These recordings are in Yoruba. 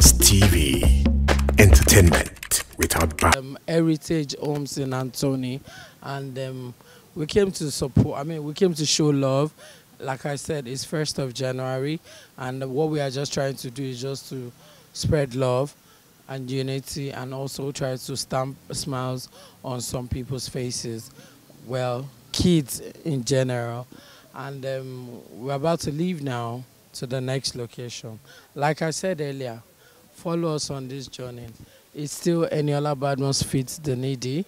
TV, entertainment without bounds. Um, Heritage Homes in Antony, and um, we came to support. I mean, we came to show love. Like I said, it's first of January, and what we are just trying to do is just to spread love and unity, and also try to stamp smiles on some people's faces. Well, kids in general, and um, we're about to leave now to the next location. Like I said earlier, follow us on this journey. It's still Eniola Badmus Feeds the Needy.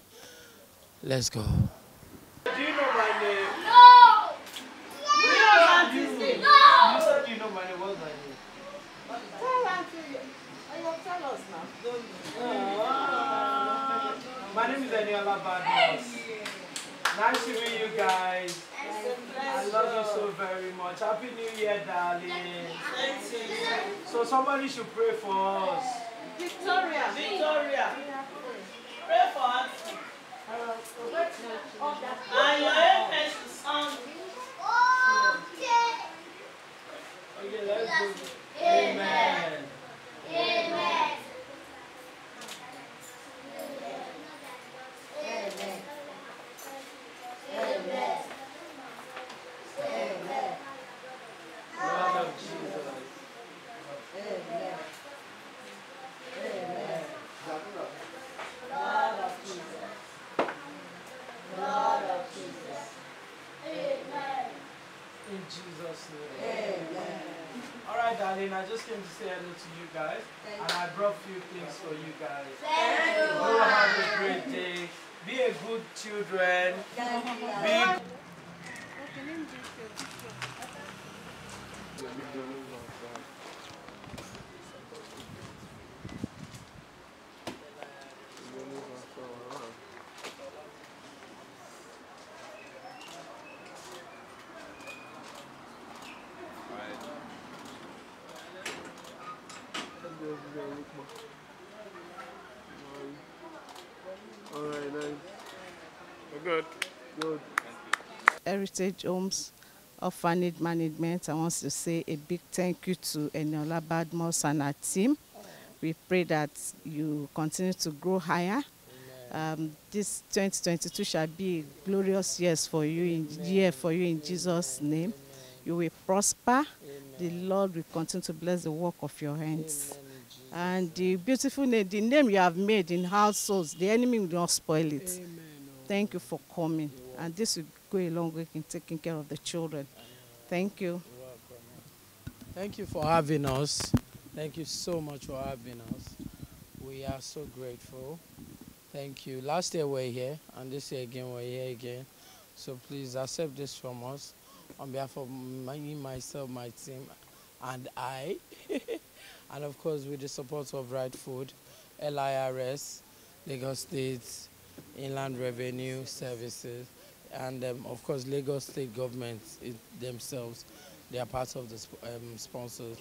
Let's go. Do you know my name? No! You said you know my name. Oh, tell us now. Oh, my name is Eniola Badmus. Nice to meet you guys. I love you so very much. Happy New Year, darling. So somebody should pray for us. Victoria. Victoria. Pray for us. And your amen should sound. Okay, let's go. Amen. Amen. darling. I just came to say hello to you guys. and I brought a few things for you guys. Thank you. Go have a great day. Be a good children. Thank you. Heritage Homes Orphanage Management, I want to say a big thank you to Eniola Badmos and her team. We pray that you continue to grow higher. Um, this 2022 shall be a glorious years for you in, year for you in Jesus' name. You will prosper. The Lord will continue to bless the work of your hands. And the beautiful name, the name you have made in households, the enemy will not spoil it. Thank you for coming. And this will go a long way in taking care of the children. Thank you. Thank you for having us. Thank you so much for having us. We are so grateful. Thank you. Last year we are here, and this year again we're here again. So please accept this from us on behalf of me, myself, my team, and I. and of course, with the support of Right Food, LIRS, Lagos State Inland Revenue Services and um, of course Lagos state government themselves, they are part of the sp um, sponsors.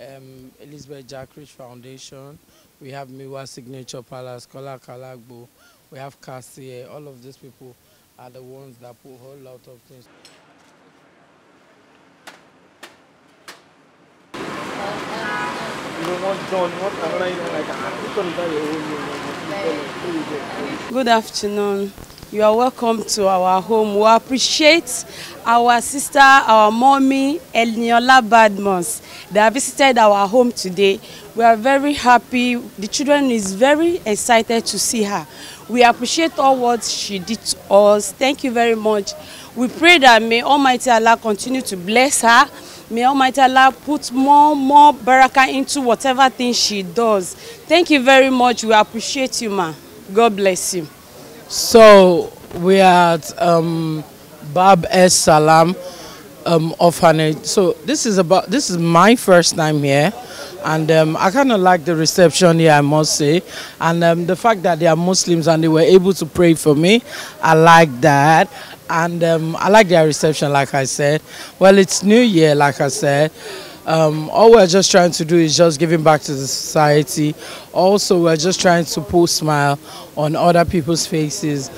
Um, Elizabeth Jackridge Foundation, we have Miwa Signature Palace, Kola Kalagbo, we have Kassier, all of these people are the ones that put a whole lot of things. Good afternoon. You are welcome to our home. We appreciate our sister, our mommy, Elniola Badmos. They have visited our home today. We are very happy. The children is very excited to see her. We appreciate all what she did to us. Thank you very much. We pray that may Almighty Allah continue to bless her. May Almighty Allah put more, more baraka into whatever thing she does. Thank you very much. We appreciate you, ma. God bless you. So we are at um, Bab Es Salam um, Orphanage. So this is about this is my first time here, and um, I kind of like the reception here, I must say, and um, the fact that they are Muslims and they were able to pray for me, I like that. And um, I like their reception, like I said. Well, it's New Year, like I said. Um, all we're just trying to do is just giving back to the society. Also, we're just trying to put smile on other people's faces,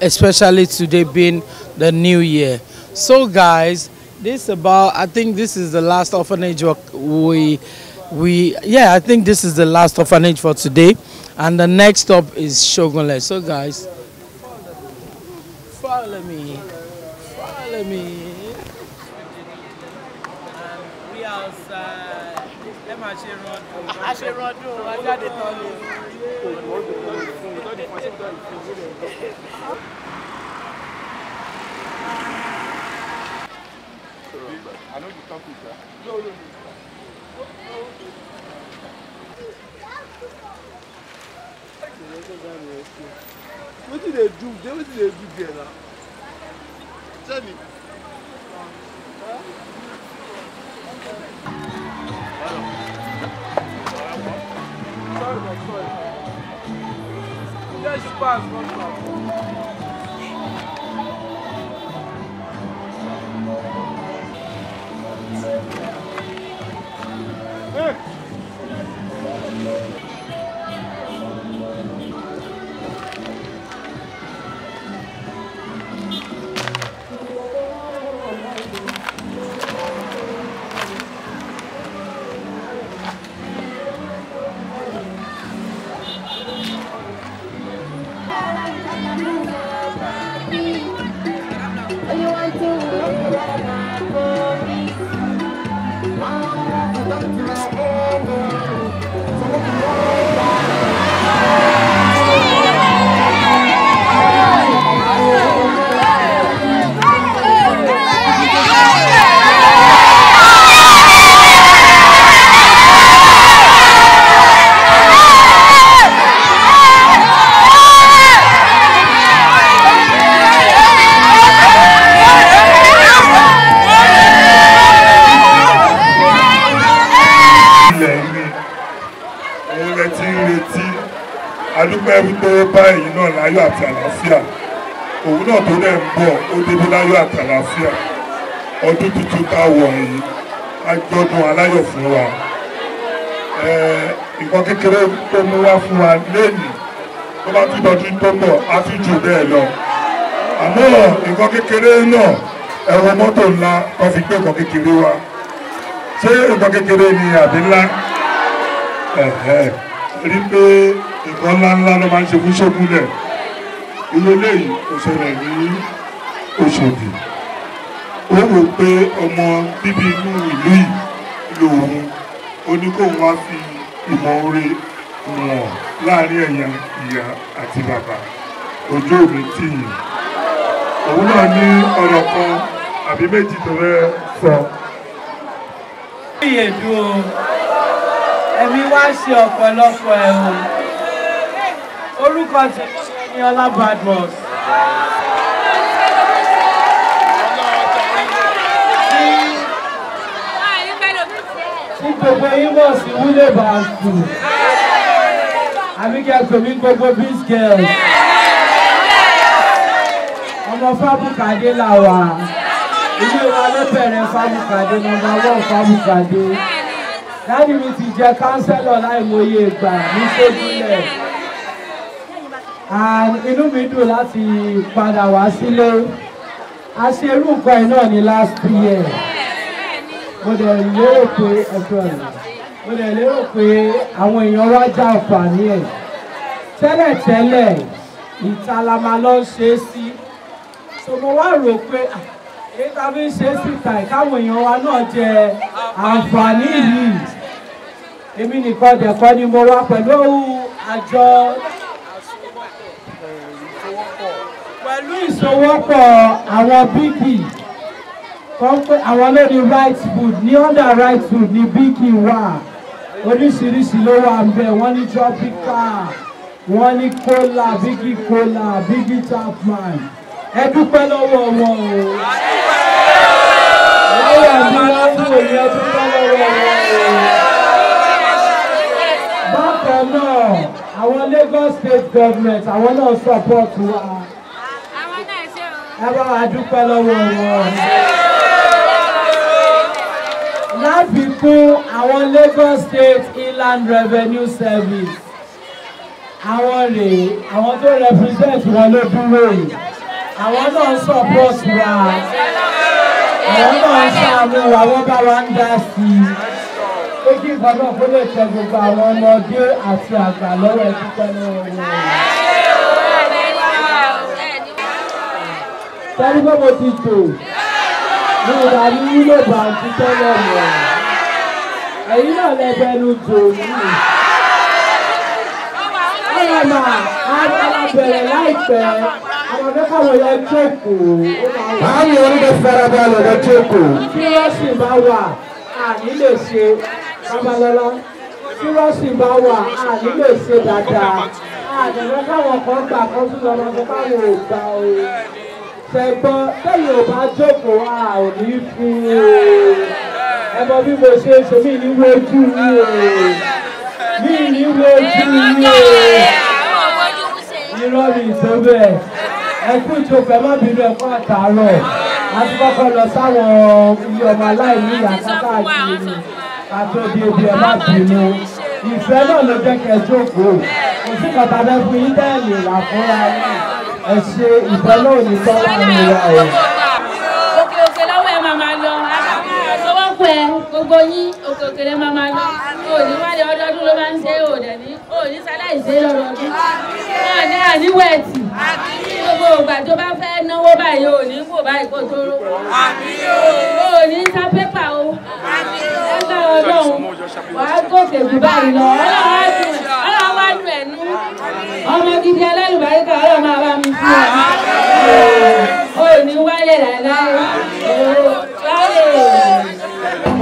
especially today being the new year. So guys, this about, I think this is the last orphanage we, we, yeah, I think this is the last orphanage for today. And the next stop is Shogunle. So guys, follow me, follow me. house uh, ẹ máa ṣe ràn ọdún. a ṣe ràn ọdún o ajáde tán ni. I know you talk with No, no, no. Wetin dey do? Wetin dey do there now? Tell me. passo, vamos lá. ọdún tuntun tá a wọ̀ yìí á jọdún aláyọ̀ fún wa nǹkan kékeré tó mú wá fún wa lẹ́nu tó bá tún dọdún tó bọ̀ á fi jù bẹ́ẹ̀ lọ àmọ́ nǹkan kékeré náà ẹ̀rọ mọ́tò ńlá kan fi gbé nǹkan kékeré wa ṣé nǹkan kékeré ni àbí ńlá rí pé nǹkan ńláńlá ló máa ń ṣe fún ṣókúlẹ̀ ilé eléyìí kò ṣẹlẹ̀ ní Òṣòdì ó rò pé ọmọ bíbí inú ìlú yìí lòun ó ní kóun wá fi ìmọ̀ oore wọ̀n láàrin ẹ̀yà ìyá àti bàbá ojú òní tìyìn òun náà ní ọ̀rọ̀ kan àbí méjì tó fẹ́ sọ. ìyè dùn o ẹ̀mí wá ṣe ọ̀pọ̀lọpọ̀ ẹ̀ orúkọ tèmi ni Ọlá Badmus. tí gbogbo yín mọ̀ sí wúlé bàǹtù àbí kí ẹ pè mí gbogbo beach girls ọmọ fábùkàdé là wà ilé wa ló bẹ̀rẹ̀ fábùkàdé nọ́mbà one fábùkàdé dáàbì mi ti jẹ kánsẹ́lọ̀ láìmọye ìgbà ní sójúlẹ̀ inú mi dùn láti padà wá sílé a ṣe irú nǹkan yìí náà ní last year mo dẹ̀ lérò pé ẹ̀sọ́ rẹ̀ mo dẹ̀ lérò pé àwọn èèyàn wá já àǹfààní ẹ̀ tẹ́lẹ̀tẹ́lẹ̀ ìta la máa lọ ṣe é sí so mo wá rò pé èyí tá a fi ń ṣe é síta ìkáwọn èèyàn wa náà jẹ àǹfààní yìí èmi nìkan dẹ̀kọ́ ni mo wá pẹ̀lú àjọ pẹ̀lú ìṣòwòpọ̀ àwọn bíbí kan pé àwọn ló ní right food ní under right food ní bíkì e wà oríṣiríṣi ló wà ń bẹ wọ́n ní tropical wọ́n ní kola bíkì e kola bíkì chapman e ẹ dúpẹ́ lọ́wọ́ wọn o lọ́wọ́ mi lọ́wọ́ yẹn dúpẹ́ lọ́wọ́ wọn o bákan náà àwọn Lagos state government àwọn náà support wa ẹ bá wa dúpẹ́ lọ́wọ́ wọn. fún àwọn Lagos State Inland Revenue Service àwọn rèé àwọn tó represent wọn ló dúró yìí àwọn náà ń support wa àwọn náà ń ṣàánú wa wọ́n bá wa ń dá sí i pé kí nǹkan náà kó lè tẹ gbogbo àwọn ọmọdé àti àgbà lọ́wọ́ ẹ̀ dúpẹ́ lọ́wọ́ wọn. tẹ́lifọ́mù ti tò ní ìdánilò bàǹtí tẹ́lẹ̀ mọ́ ẹ̀yin náà lẹ́gbẹ̀ẹ́nu jòlù. ọ̀làmà alábẹ̀rẹ̀ láìpẹ́ ọmọdé káwọn yẹn jókòó. báwo ni oníbẹ̀ farabalẹ̀ lọ jókòó. tí wọ́n sì bá wà àní lè ṣe babalọ́lá tí wọ́n sì bá wà àní lè ṣe dáadáa àdàlọ́ káwọn kan gbà kan tún lọ́mọ tó káwọn ò gbà o ṣẹ̀gbọ́n tẹ̀yìn ò bá jókòó a ò ní fún un ẹ mọ bí mo ṣe ṣe mí ní wojú yìí o mí ní wojú yìí o irọ́ mi tó bẹ́ẹ̀ ẹ kú ìjọba ẹ má bínú ẹ fún àtàárọ̀ àti kọ́kọ́ lọ sáwọn ilé ọmọ aláìní ìyá káàkiri àti òbí òbí ẹ má bínú ìfẹ́ náà ló jẹ́ kẹ́ ẹ jókòó kò sí kọ́tà bẹ́ẹ̀ fún yín tẹ́ẹ̀lì ẹ ṣe ìfẹ́ náà ní tọ́wọ́ àmì ìyá ẹ̀. gbogbo yín òkè òkèrè máa máa lọ òní wálé ọdọọdún ló máa ń ṣe òdẹ ní òní sáláìsé lọdọọdún náà ní àníwẹ̀tì gbogbo ògbà tó bá fẹ́ náwó báyìí òní kò báyìí kò tó ró òní ta pépà o ẹgbẹ́ ọlọ́run wàá gòkè jù báyìí lọ ọlọ́run wá nù ẹ̀nu ọmọ gidi ẹlẹ́rìí ká ọlọ́run máa bá mi fún ọ òní wálé rẹ̀ láyé.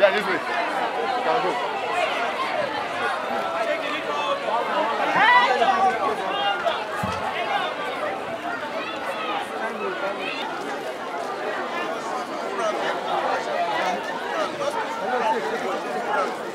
Yeah, this way.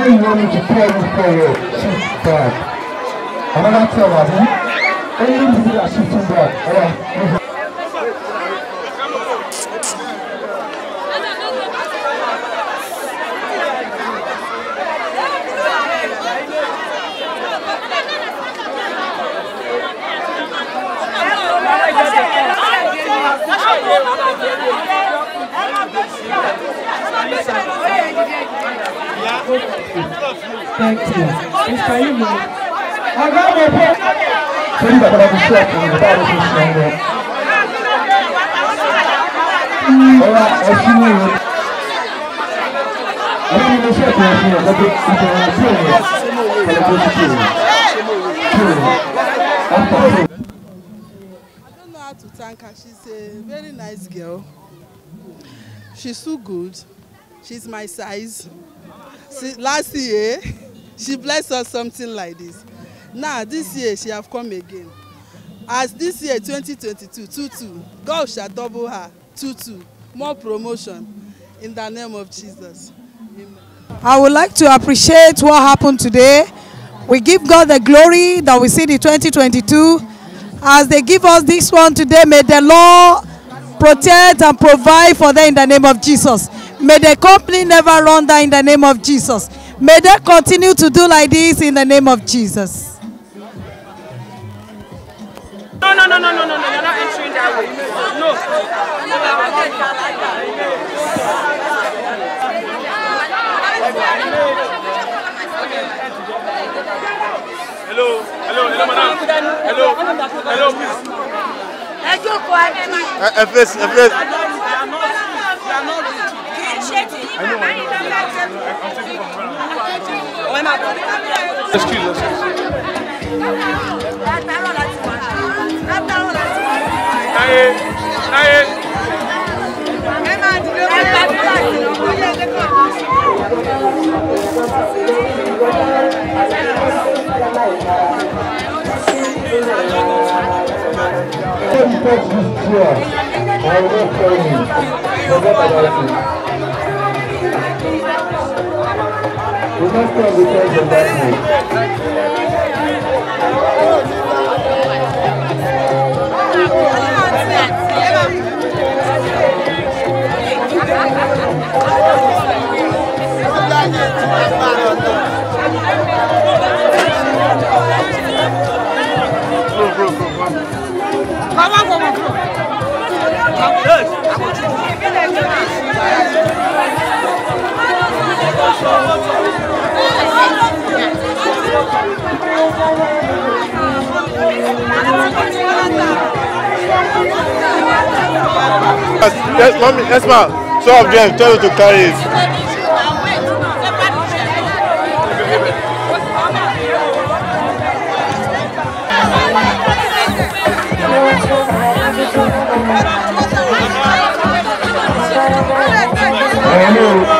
2024 Sheepdog. Am I not so wasn't? Only to be a sheepdog. Alright. Thank you. Thank you. Mr. Imo. Ọ̀gá mi pé. Torí bàbá mi ṣe ọkùnrin bàbá mi ṣe ọ̀rọ̀. Ọ̀rọ̀ ẹ̀sìn mi rẹ̀. Ẹ̀sìn mi ṣe ọkùnrin fún ọ̀gá tó ti ṣe ọ̀rọ̀ sí ọ̀rọ̀. Ọ̀gá tó ti ṣe ọ̀rọ̀. I don't know how to thank her. She's a very nice girl. She's so good. She's my size last year, she blessed us something like this. Now, this year, she have come again. As this year, 2022, 22, God shall double her, 22, more promotion, in the name of Jesus. Amen. I would like to appreciate what happened today. We give God the glory that we see in 2022. As they give us this one today, may the Lord protect and provide for them in the name of Jesus. May the company never run down in the name of Jesus. May they continue to do like this in the name of Jesus. No, no, no, no, no, no, no, you're not entering that way. No. Hello, hello, hello, madam. Hello, hello, please. Ẹ jókòó ẹ fẹ́ ẹ fẹ́. Excuse us. master of the church of Baba, come on, come on. Yes. Yes, yes, mommy, yes, ma'am. Two of them, tell you to carry it. Hello.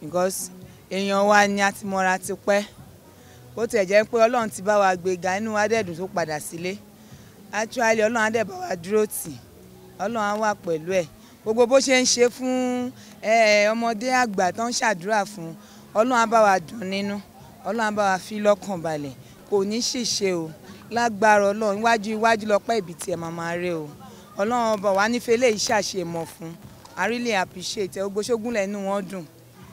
because èèyàn wa ni a ti mọra ti pẹ́ bó tiẹ̀ jẹ́ pé ọlọ́run ti bá wa gbéga inú wa dẹ̀dùn tó padà sílé actually ọlọ́run á dẹ̀ bá wa dúró tì ọlọ́run á wà pẹ̀lú ẹ̀ gbogbo bó ṣe ń ṣe fún ọmọdé àgbà tó ń ṣàdúrà fún ọlọ́run á bá wa dùn nínú ọlọ́run á bá wa fi lọ́kàn balẹ̀ kò ní ṣìṣe o lágbára ọlọ́run iwájú iwájú lọ́pẹ́ ibi tiẹ̀ màmá rẹ o ọlọ́run ọba wa nífẹ̀ẹ́ lè ṣàṣemọ̀ fún I really appreciate ẹ gbogbo ṣógúnlẹ̀ inú wọn dùn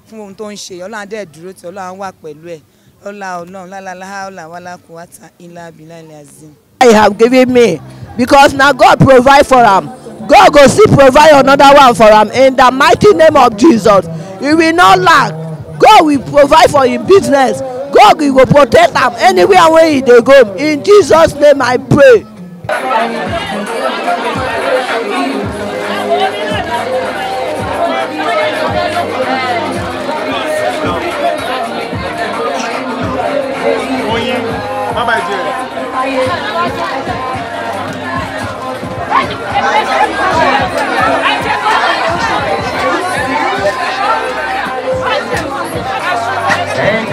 fún ohun tó ń ṣe ọlọ́run adé dúró tí ọlọ́run wà pẹ̀lú ẹ̀ ọlá ọlọ́run lálálá ọlá wàlá kò wá ta ilá abilálẹ azim. I have given me because na God provide for am God go still provide another one for am in the mighty name of Jesus he will not lack God will provide for him business God will protect am anywhere wey he dey go in Jesus name I pray.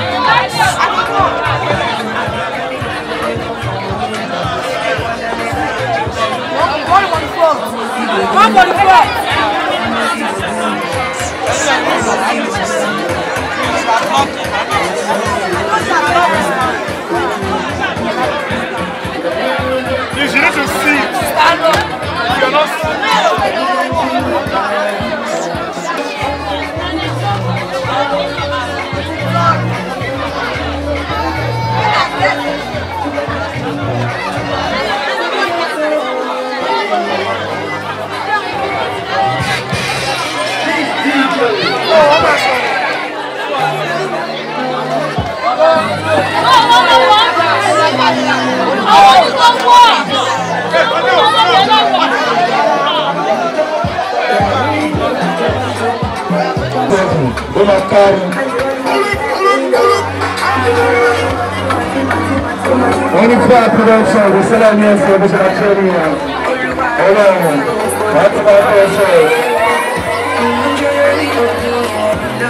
Let's go. Caro. Ogni quattro persone, sarà il mio servizio a Cerina. Allora, quattro persone.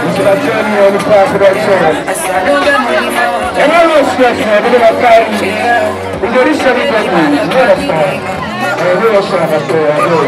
Misurazioni ogni quattro persone. E We lo stesso, vedeva We un giorista di per lui, non era stato. E lui lo sa, ma a voi.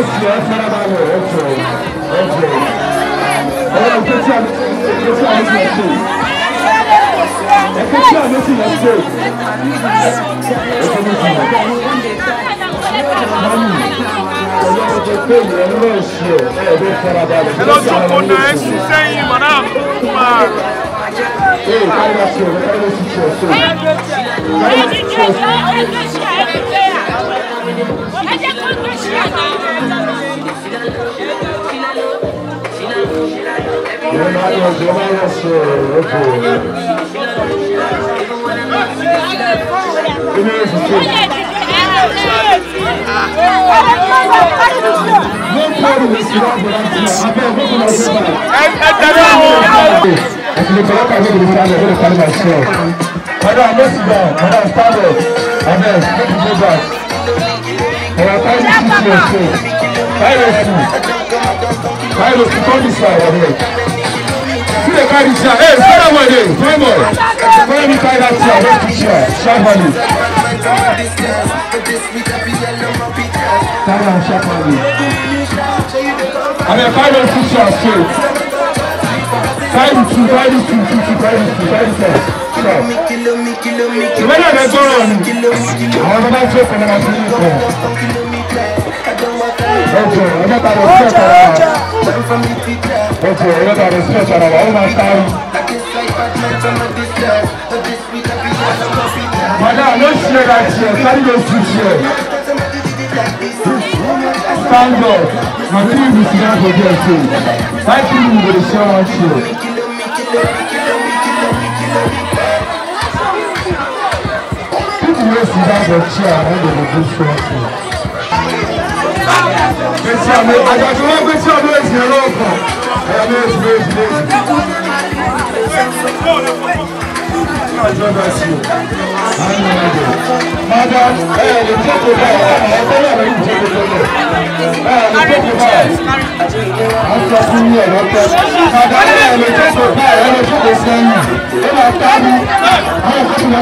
ẹ̀sìn ẹ̀ farabalẹ̀ ọ̀fọ̀ ọ̀fọ̀ ọ̀rọ̀ ìkẹ́tí àmì ìkẹ́tí àmì ìkẹ́tí àmì ìkẹ́tí ẹ lọ jókòó náà ẹ sì sẹ́yìn madam máa. Hey, carry that chair, carry that chair, so. Carry that chair, so. Madam, let's go. Madam, stand up. Madam, take the back. Our time is six years old. Piracy. Piracy, come this way, our head. See the guy is here. Hey, fire boy there. Fire boy. Fire me piracy, I want to share. Sharp money. Fire and sharp money. I'm a pirate teacher, straight. Piracy, piracy, piracy, piracy ìwé náà lè gbọ́rọ̀ ni àwọn bàbá tó fẹ́ lọ́wọ́ sí ìfọ̀. Ojo, ọjọ́ ta lọ sí Stand up, na three weeks na go get so. Five people go dey share one always sit down for chair when they dey do something. Gbèsè àmì àjàjì wọn gbèsè àmì èsì ẹ̀rọ ọkọ̀ ẹ̀yà mi èsì mi èsì mi èsì. Madam, ẹ ẹ lè jẹ́ kó báyìí, ẹ ẹ lè jẹ́ kó báyìí, ẹ ẹ lè jẹ́ kó báyìí. A ń sọ fún yín ẹ̀rọ tẹ́. Madam, ẹ ẹ lè jẹ́ kó báyìí, ẹ lè jẹ́ kó sẹ́yìn. Ó máa tá mi, àwọn òkú mi.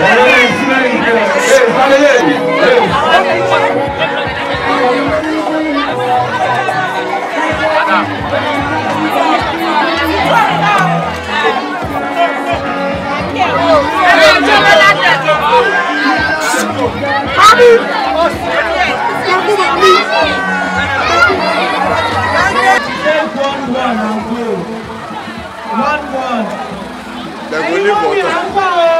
One one. The One one.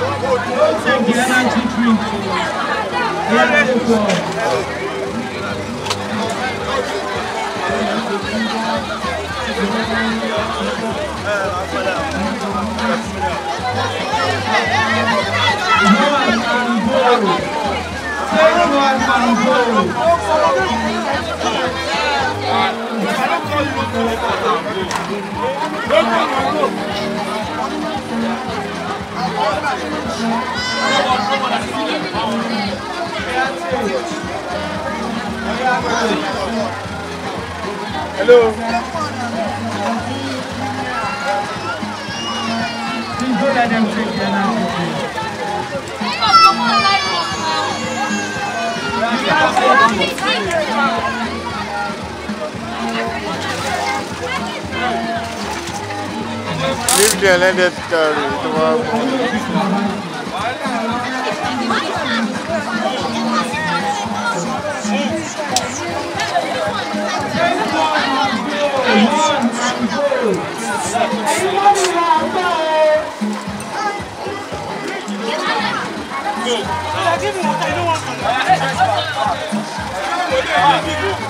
Don't take the energy drink. Here we go. Thank you. Hello. Hello. big talented story. Give me what I don't want to.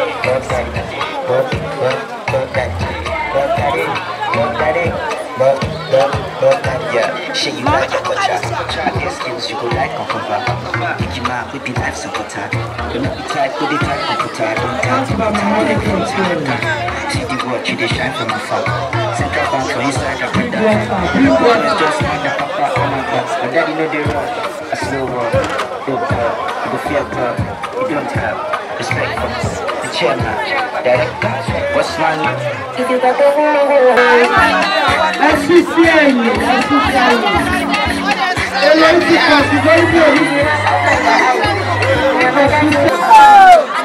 type, the type of the type not about my money from See the watch, you shine from afar Set up out for inside the brother Blue just like the papa on my back My daddy know they rock, slow walk Look up, you feel You don't have respect for the chairman Director, what's my name? If you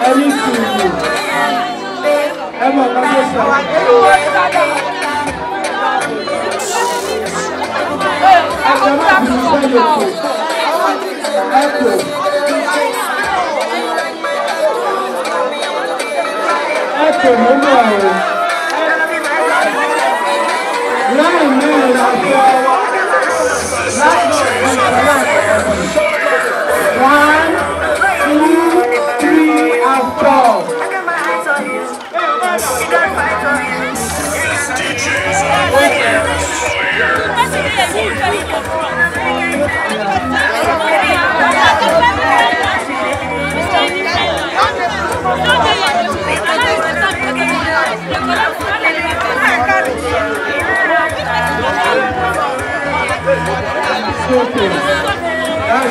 ẹ̀yin sùúrù ẹ mọ̀ ká tó sọ. ẹ̀jẹ̀ máa bí iṣẹ́ yòókù ẹ̀kọ́. ẹ̀kọ́ nínú ọ̀rọ̀.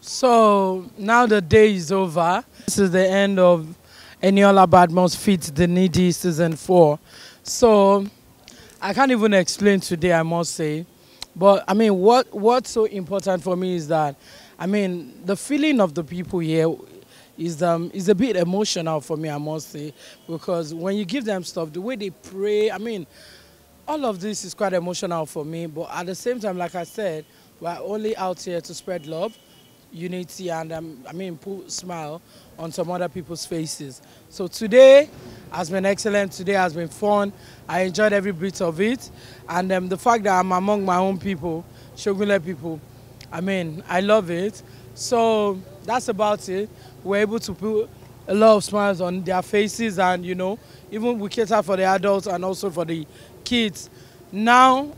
So now the day is over. This is the end of Eniola Badmos Feeds the Needy Season 4. So I can't even explain today, I must say. But I mean, what, what's so important for me is that, I mean, the feeling of the people here is um is a bit emotional for me, I must say, because when you give them stuff, the way they pray, I mean, all of this is quite emotional for me, but at the same time, like I said, we're only out here to spread love, unity, and um, I mean, put smile on some other people's faces. So today has been excellent. Today has been fun. I enjoyed every bit of it, and um, the fact that I'm among my own people, Shogunle people, I mean, I love it. So that's about it. We're able to put a lot of smiles on their faces, and you know, even we cater for the adults and also for the kids. Now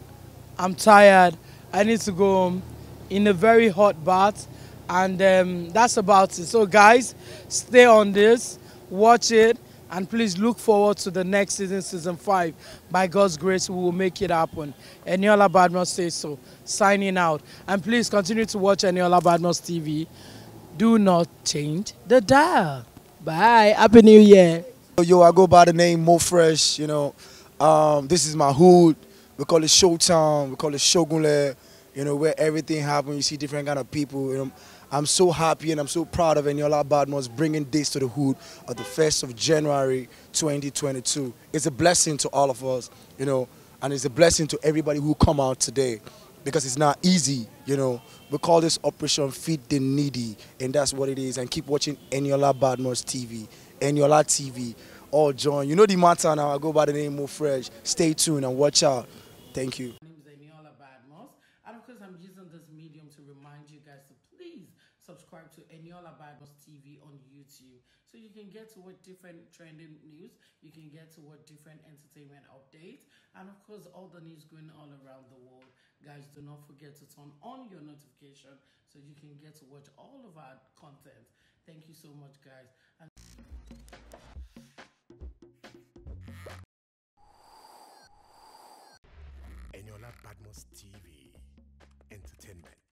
I'm tired. I need to go home in a very hot bath. And um, that's about it. So guys, stay on this, watch it, and please look forward to the next season, season 5. By God's grace, we will make it happen. Eniola Badmos says so. Signing out. And please continue to watch Eniola Badmos TV. Do not change the dial. Bye. Happy New Year. Yo, I go by the name Mo Fresh, you know. Um, this is my hood. We call it Showtown. We call it Shogunle. You know where everything happens. You see different kind of people. You know, I'm so happy and I'm so proud of Eniola Badmos bringing this to the hood of the first of January 2022. It's a blessing to all of us. You know, and it's a blessing to everybody who come out today because it's not easy, you know. We call this Operation Feed the Needy, and that's what it is. And keep watching Eniola Badmos TV, Eniola TV all join. You know the matter now. I go by the name Mo Fresh. Stay tuned and watch out. Thank you. My name is And of course, I'm using this medium to remind you guys to please subscribe to Eniola Bibles TV on YouTube so you can get to what different trending news, you can get to what different entertainment updates, and of course, all the news going all around the world. Guys, do not forget to turn on your notification so you can get to watch all of our content. Thank you so much, guys. And Atmos TV Entertainment.